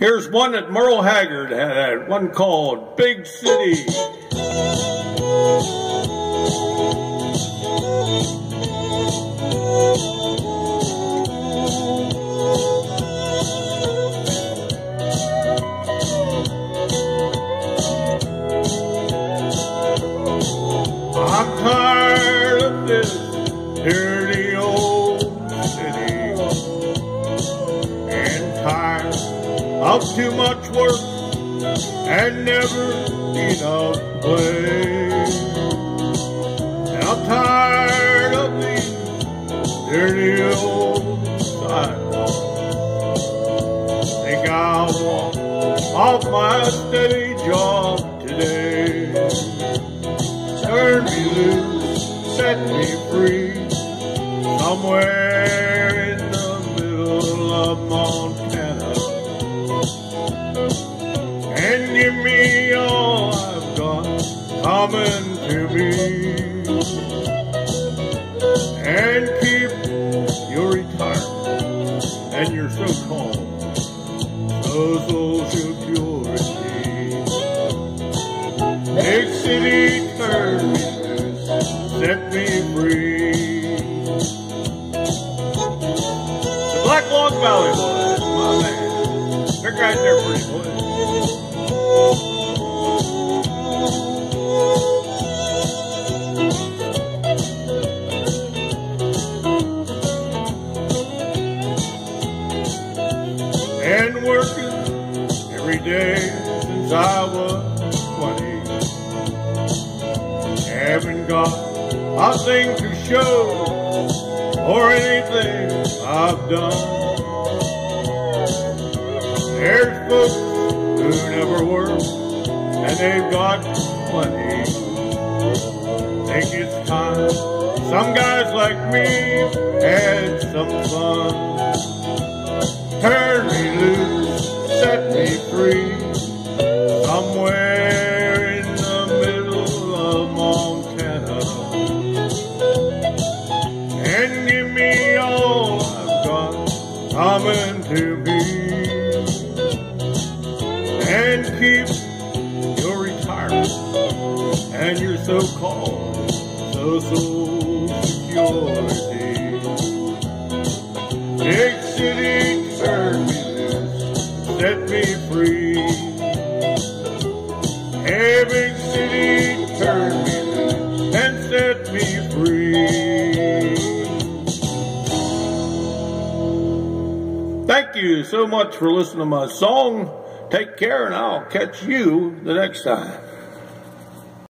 Here's one that Merle Haggard had, one called Big City. I'm tired of this dirty of too much work and never enough play. I'm tired of these dirty old sidewalks. Think I'll walk off my steady job today. Turn me loose, set me free, coming to me. And keep your retirement and your so-called social city turn me loose, set me free. The Black Log Valley boys, my man. They're right there pretty boys. And working every day since I was 20. Haven't got a thing to show for anything I've done. There's folks who never work and they've got plenty. Think it's time some guys like me had some fun. Me all I've got coming to me. And keep your retirement and your so-called social security. Me loose, set me free. Big city, turn you so much for listening to my song. Take care, and I'll catch you the next time.